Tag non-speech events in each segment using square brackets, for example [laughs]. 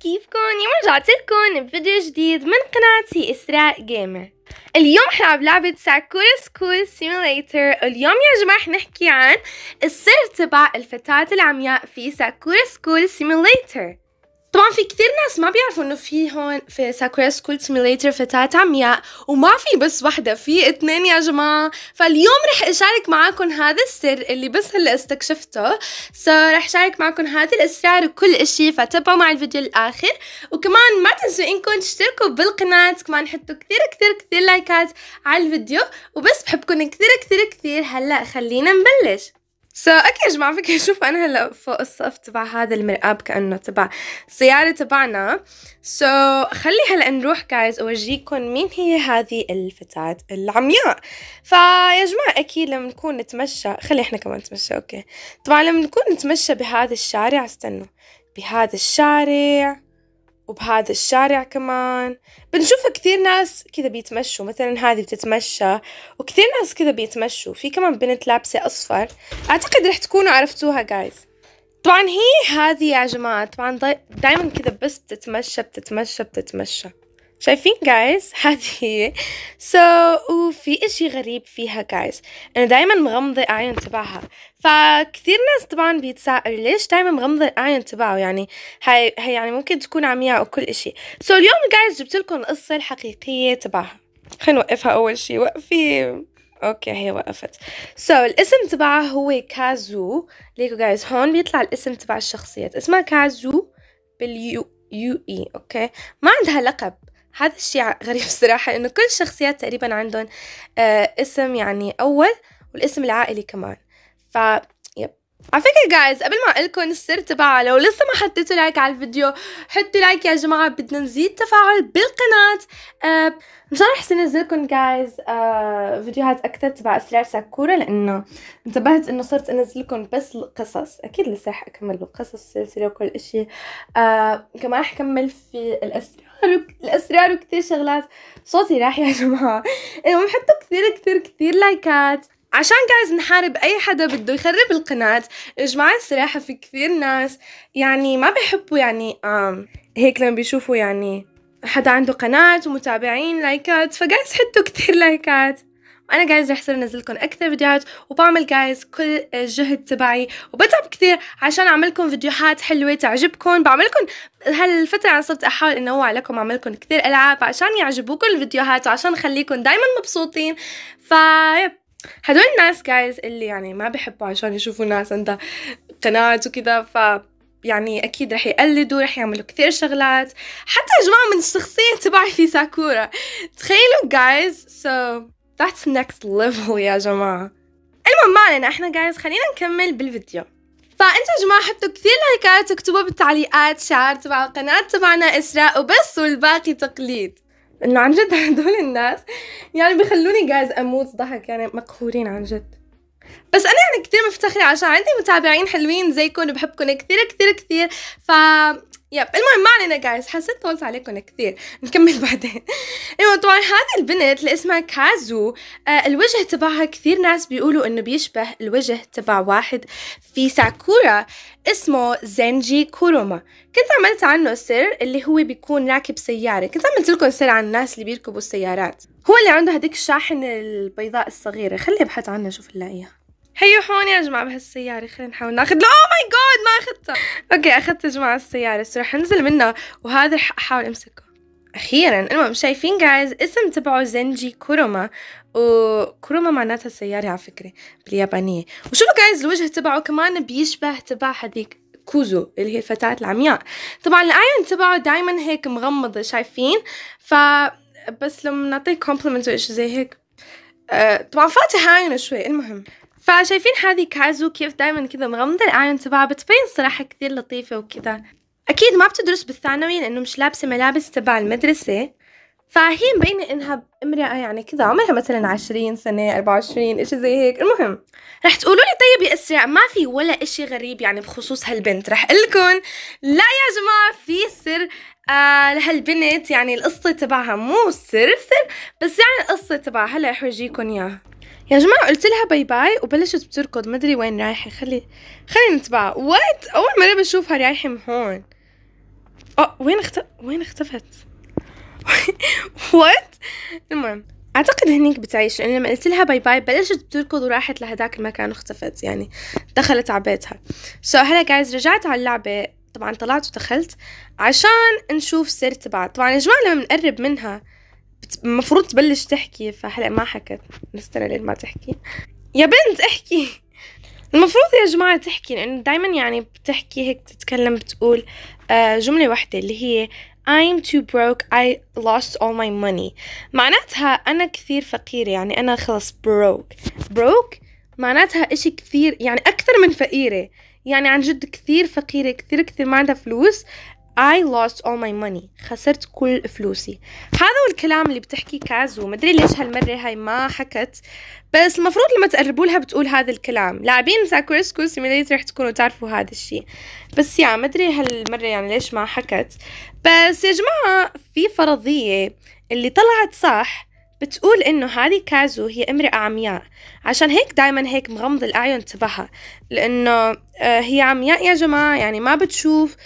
كيفكن اليوم رجعت لكم بفيديو جديد من قناتي إسراء Gamer اليوم حنلعب لعبة Sakura School Simulator اليوم يا جماعة حنحكي عن السر تبع الفتاة العمياء في Sakura School Simulator طبعا في كثير ناس ما بيعرفوا إنه في هون في Sakura School Simulator فتاة عمياء وما في بس وحدة في اثنين يا جماعة. فاليوم رح أشارك معاكم هذا السر اللي بس هلأ استكشفته. so رح أشارك معاكم هذه الأسرار وكل إشي فتابعوا مع الفيديو للآخر. وكمان ما تنسوا إنكم تشتركوا بالقناة كمان حطوا كثير كثير كثير لايكات على الفيديو. وبس بحبكم كثير كثير كثير هلأ خلينا نبلش. so okay يا جماعة فكرة شوف أنا هلا فوق الصف تبع هذا المرآب كأنه تبع السيارة تبعنا. so, خلي هلا نروح guys أورجيكم مين هي هذه الفتاة العمياء. فيا جماعة أكيد لما نكون نتمشى خلي إحنا كمان نتمشى أوكي. طبعا لما نكون نتمشى بهذا الشارع استنوا بهذا الشارع. وبهذا الشارع كمان. بنشوف كثير ناس كذا بيتمشوا مثلا هذه بتتمشى وكثير ناس كذا بيتمشوا. في كمان بنت لابسة أصفر. أعتقد رح تكونوا عرفتوها جايز طبعا هي هذه يا جماعة. طبعا دايما كذا بس بتتمشى بتتمشى بتتمشى. شايفين guys [laughs] هذه. هي so, وفي إشي غريب فيها guys انه دايما مغمضة اعين تبعها. فكثير ناس طبعا بيتساءلوا ليش دايما مغمضة الاعين تبعه؟ يعني هاي هي يعني ممكن تكون عمياء وكل إشي. so, اليوم guys جبت لكم القصة الحقيقية تبعها. خلينا نوقفها أول شي. وقفي okay هي وقفت. so, الاسم تبعها هو كازو. ليكو guys هون بيطلع الاسم تبع الشخصيات. اسمها كازو باليو يو إي okay؟ ما عندها لقب. هذا الشيء غريب [laughs] الصراحة إنه كل الشخصيات تقريبا عندهم آه اسم يعني أول والاسم العائلي كمان. ف yep. على فكرة guys قبل ما أقول لكم السر تبعها لو لسه ما حطيتوا لايك على الفيديو حطوا لايك يا جماعة بدنا نزيد تفاعل بالقناة. آه مشان رح انزل لكم guys آه فيديوهات أكثر تبع أسرار ساكورا لأنه انتبهت إنه صرت انزل لكم بس القصص. أكيد لسه رح أكمل بالقصص السلسله وكل إشي. آه كمان رح أكمل في الأسرار. الاسرار وكثير شغلات. صوتي راح يا جماعة. المهم حطوا كثير كثير كثير لايكات عشان guys نحارب أي حدا بده يخرب القناة يا جماعة الصراحة في كثير ناس. يعني ما بيحبوا يعني آم هيك لما بيشوفوا يعني حدا عنده قناة ومتابعين لايكات ف guys حطوا كثير لايكات وأنا guys رح صير انزل لكم أكثر فيديوهات وبعمل guys كل الجهد تبعي وبتعب كثير عشان اعمل لكم فيديوهات حلوة تعجبكم بعمل لكم هالفترة أنا صرت أحاول انوع لكم اعمل لكم كثير ألعاب عشان يعجبوكم الفيديوهات وعشان اخليكم دائما مبسوطين. ف هدول الناس جايز اللي يعني ما بيحبوا عشان يشوفوا ناس عندها قناة وكذا ف يعني أكيد رح يقلدوا رح يعملوا كثير شغلات. حتى يا جماعة من الشخصية تبعي في ساكورا. تخيلوا جايز سو so, that's next level يا جماعة. المهم ما علينا إحنا جايز خلينا نكمل بالفيديو. فأنتوا يا جماعة حطوا كثير لايكات واكتبوا بالتعليقات شعار تبع القناة تبعنا إسراء وبس والباقي تقليد. إنه عن جد [laughs] هدول الناس يعني بخلوني جايز أموت ضحك يعني مقهورين عن جد. بس أنا يعني كثير مفتخرة عشان عندي متابعين حلوين زيكم وبحبكم كثير كثير كثير. ف يب. المهم ما علينا جايز حسيت طولت عليكم كثير. نكمل [laughs] بعدين. المهم طبعا هذه البنت اللي اسمها كازو آه الوجه تبعها كثير ناس بيقولوا إنه بيشبه الوجه تبع واحد في ساكورا اسمه زنجي كوروما. كنت عملت عنه سر اللي هو بيكون راكب سيارة. كنت عملت لكم سر عن الناس اللي بيركبوا السيارات. هو اللي عنده هديك الشاحنة البيضاء الصغيرة. خلي أبحث عنها شوف نلاقيها هيو هون يا جماعة بهالسيارة خلينا نحاول ناخذ oh my God ما اخذتها okay أخذت يا جماعة السيارة بس رح أنزل منها وهذا رح أحاول أمسكه. أخيرا المهم شايفين guys اسم تبعه زنجي كوروما و كوروما معناتها سيارة على فكرة باليابانية. وشوفوا guys الوجه تبعه كمان بيشبه تبع هذيك كازو اللي هي الفتاة العمياء. طبعا الأعين تبعه دايما هيك مغمضة شايفين؟ ف بس لما نعطيه compliment أو زي هيك أه طبعا فاتح عينه شوي. المهم فشايفين هذه كازو كيف دايما كذا مغمضة الأعين تبعها بتبين صراحة كثير لطيفة وكذا. أكيد ما بتدرس بالثانوي لأنه مش لابسة ملابس تبع المدرسة. فهي مبينة إنها امرأة يعني كذا عمرها مثلا عشرين سنة أربعة وعشرين إشي زي هيك. المهم رح تقولوا لي طيب يا إسراء ما في ولا إشي غريب يعني بخصوص هالبنت. رح لكم لا يا جماعة في سر آه لهالبنت يعني القصة تبعها مو سر سر بس يعني القصة تبعها. هلا رح أورجيكم إياها. يا جماعة قلت لها bye bye وبلشت بتركض مدري وين رايحة. خلي خلي نتبعها what أول مرة بشوفها رايحة من هون. أه وين اخت وين اختفت؟ [laughs] what المهم أعتقد هنيك بتعيش لأن لما قلت لها bye bye بلشت تركض وراحت لهداك المكان واختفت يعني دخلت على بيتها. سو هلا جايز رجعت على اللعبة. طبعا طلعت ودخلت عشان نشوف سر تبعها. طبعا يا جماعة لما بنقرب منها المفروض تبلش تحكي فهلا ما حكت. نستنى لين ما تحكي. يا بنت احكي! المفروض يا جماعة تحكي لأنه دايما يعني بتحكي هيك تتكلم بتقول آه جملة واحدة اللي هي I'm too broke I lost all my money. معناتها أنا كثير فقيرة يعني أنا خلص broke. broke معناتها إشي كثير يعني أكثر من فقيرة. يعني عن جد كثير فقيرة كثير كثير ما عندها فلوس. I lost all my money. خسرت كل فلوسي. هذا هو الكلام اللي بتحكي كازو مدري ليش هالمرة هاي ما حكت بس المفروض لما تقربوا لها بتقول هذا الكلام. لاعبين Sakura School Simulator رح تكونوا تعرفوا هذا الشيء بس يا مدري هالمرة يعني ليش ما حكت. بس يا جماعة في فرضية اللي طلعت صح بتقول إنه هذه كازو هي امرأة عمياء. عشان هيك دايما هيك مغمض الأعين تبعها. لأنه آه، هي عمياء يا جماعة يعني ما بتشوف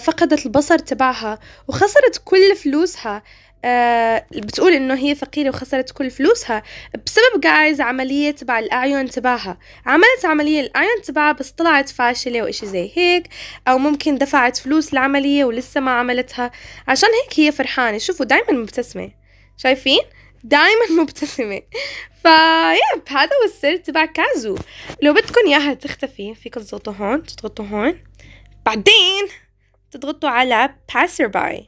فقدت البصر تبعها وخسرت كل فلوسها. آه بتقول إنه هي فقيرة وخسرت كل فلوسها بسبب جايز عملية تبع الأعين تبعها. عملت عملية الأعين تبعها بس طلعت فاشلة واشي زي هيك أو ممكن دفعت فلوس العملية ولسه ما عملتها. عشان هيك هي فرحانة. شوفوا دايما مبتسمة. شايفين؟ دايما [laughs] مبتسمة. فيب هذا هو السر تبع كازو. لو بدكم إياها تختفي فيكم تضغطوا هون تضغطوا هون. بعدين تضغطوا على passerby.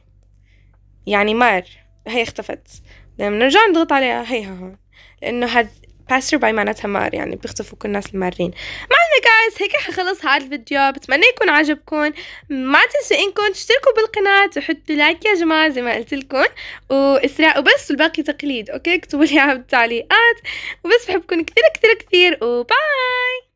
يعني مار هي اختفت. لما نرجع نضغط عليها هيها هون. لأنه هذا passerby معناتها مار يعني بيختفوا كل الناس المارين. معنا guys هيك حخلص هذا الفيديو. بتمنى يكون عجبكم. ما تنسوا إنكم تشتركوا بالقناة وحطوا لايك يا جماعة زي ما قلت لكم. وإسراء وبس والباقي تقليد. okay؟ اكتبوا لي بالتعليقات وبس بحبكم كثير كثير كثير و bye!